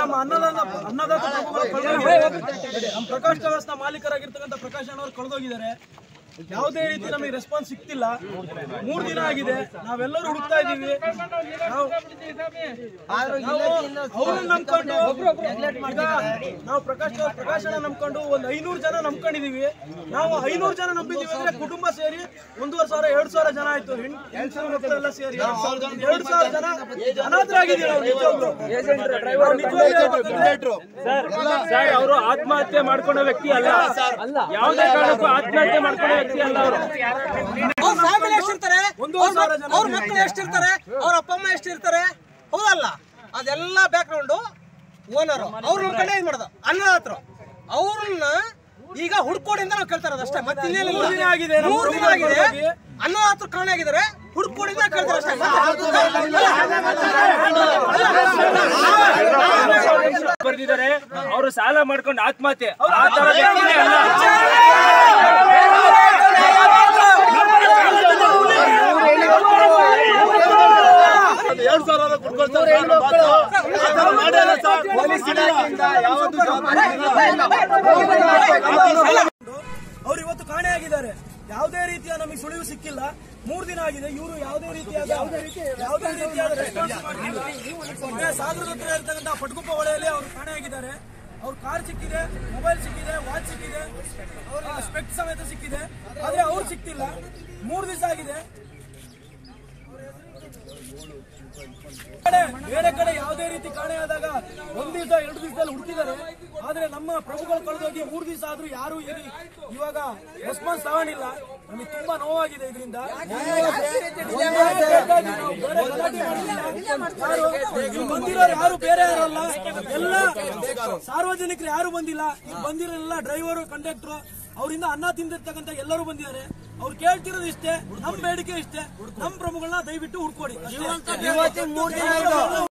ನಮ್ಮ ಅನ್ನದಾನ ಅನ್ನದಾತ ನಮ್ಮ ಪ್ರಕಾಶ್ ಕವಸ್ನ ಮಾಲೀಕರಾಗಿರ್ತಕ್ಕಂಥ ಪ್ರಕಾಶ್ ಅಣ್ಣವ್ರು ಕಳೆದೋಗಿದ್ದಾರೆ ಯಾವುದೇ ರೀತಿ ನಮಗೆ ರೆಸ್ಪಾನ್ಸ್ ಸಿಗ್ತಿಲ್ಲ ಮೂರು ದಿನ ಆಗಿದೆ. ನಾವೆಲ್ಲರೂ ಹುಡುಕ್ತಾ ಇದೀವಿ ನಾವು ಅವ್ರನ್ನ ನಂಬ್ಕೊಂಡು ನಾವು ಪ್ರಕಾಶ್ ಟವರ್ಸ್ ಪ್ರಕಾಶ್ ಅಣ್ಣ ನಂಬ್ಕೊಂಡು ಒಂದ್ ಐನೂರು ಜನ ನಂಬ್ಕೊಂಡಿದೀವಿ. ನಾವು ಐನೂರು ಜನ ನಂಬಿದೀವಿ ಅಂದ್ರೆ ಕುಟುಂಬ ಸೇರಿ ಒಂದೂವರೆ ಸಾವಿರ ಎರಡ್ ಸಾವಿರ ಜನ ಆಯ್ತು. ಎಲ್ಲ ಸೇರಿ ಎರಡು ಸಾವಿರ ಜನ ಅನಾಥರಾಗಿದ್ದೀವಿ ಆತ್ಮಹತ್ಯೆ ಮಾಡ್ಕೊಂಡ ವ್ಯಕ್ತಿ ಅಲ್ಲ. ಯಾವುದೇ ಕಾರಣಕ್ಕೂ ಆತ್ಮಹತ್ಯೆ ಮಾಡ್ಕೊಂಡ ವ್ಯಕ್ತಿ ಅಲ್ಲ ಅವರು ಫ್ಯಾಮಿಲಿ ಎಷ್ಟಿರ್ತಾರೆ ಅವ್ರ ಮಕ್ಕಳು ಎಷ್ಟಿರ್ತಾರೆ ಅವ್ರ ಅಪ್ಪ ಅಮ್ಮ ಎಷ್ಟಿರ್ತಾರೆ ಹೌದಲ್ಲ ಅದೆಲ್ಲ ಬ್ಯಾಕ್ಗ್ರೌಂಡು ಓನರು ಅವ್ರ ಕಡೆ ಏನ್ ಮಾಡೋದು ಅನ್ನದಾತರು ಅವ್ರನ್ನ ಈಗ ಹುಡ್ಕೋಡಿಂದ ನಾವು ಕೇಳ್ತಾರ ಅಷ್ಟೇ ಮತ್ತೆ ದಿನ ಆಗಿದೆ, ನಮ್ಮ ಮೂರ್ ದಿನ ಆಗಿದೆ. ಅನ್ನದಾತರು ಕಾರಣ ಆಗಿದ್ದಾರೆ ಹುಡ್ಕೋಡಿಂದ ಕೇಳ್ತಾರೆ ಅಷ್ಟೇ ಬರ್ದಿದ್ದಾರೆ ಅವರು ಸಾಲ ಮಾಡ್ಕೊಂಡು ಆತ್ಮಹತ್ಯೆ ಆ ತರ ವ್ಯಕ್ತಿನೇ ಅಲ್ಲ ಎರಡ್ ಸಾವಿರ ಕೊಡ್ಕೊಳ್ತಾರೆ ಸರ್ ನಮ್ಮ ಮಾತು. ಆ ಥರ ಮಾಡಿಲ್ಲ ಸರ್. ಪೊಲೀಸ್ ಇಲಾಖೆಯಿಂದ ಯಾವತ್ತೂ ಜವಾಬ್ದಾರಿ ಇಲ್ಲ. ಅವ್ರು ಇವತ್ತು ಕಾಣೆಯಾಗಿದ್ದಾರೆ ಯಾವುದೇ ರೀತಿಯ ನಮಗೆ ಸುಳಿವು ಸಿಕ್ಕಿಲ್ಲ. ಮೂರ್ ದಿನ ಆಗಿದೆ. ಇವರು ಯಾವುದೇ ರೀತಿಯಾದ ಯಾವುದೇ ರೀತಿಯಾದ ಸಾಗರದ ಹತ್ರ ಇರ್ತಕ್ಕಂಥ ಪಟ್ಗುಪ್ಪ ಹೊಳೆಯಲ್ಲಿ ಅವರು ಕಾಣೆಯಾಗಿದ್ದಾರೆ ಅವ್ರ ಕಾರ್ ಸಿಕ್ಕಿದೆ ಮೊಬೈಲ್ ಸಿಕ್ಕಿದೆ ವಾಚ್ ಸಿಕ್ಕಿದೆ. ಅವರ ಬೇರೆ ಕಡೆ ಯಾವುದೇ ರೀತಿ ಕಾಣೆಯಾದಾಗ ಒಂದ್ ದಿವಸ, ಎರಡು ದಿವಸದಲ್ಲಿ ಹುಡುಕಿದ್ದಾರೆ. ಆದ್ರೆ ನಮ್ಮ ಪ್ರಭುಗಳು ಕಳೆದೋಗಿ ಮೂರು ದಿವಸ ಆದ್ರೂ ಯಾರು ಇವಾಗ ರೆಸ್ಪಾನ್ಸ್ ತಗೊಂಡಿಲ್ಲ. ನಮಗೆ ತುಂಬಾ ನೋವಾಗಿದೆ ಇದರಿಂದ. ಬಂದಿರೋರು ಯಾರು ಬೇರೆ ಯಾರಲ್ಲ ಎಲ್ಲ ಸಾರ್ವಜನಿಕರು ಯಾರು ಬಂದಿಲ್ಲ. ಇಲ್ಲಿ ಬಂದಿರೋಲ್ಲ ಡ್ರೈವರ್ ಕಂಡಕ್ಟರ್ ಅವರಿಂದ ಅನ್ನ ತಿಂದಿರ್ತಕ್ಕಂಥ ಎಲ್ಲರೂ ಬಂದಿದ್ದಾರೆ. ಅವ್ರು ಕೇಳ್ತಿರೋದು ಇಷ್ಟೇ, ನಮ್ ಬೇಡಿಕೆ ಇಷ್ಟೇ. ನಮ್ ಪ್ರಮುಖಗಳನ್ನ ದಯವಿಟ್ಟು ಹುಡ್ಕೊಡಿ.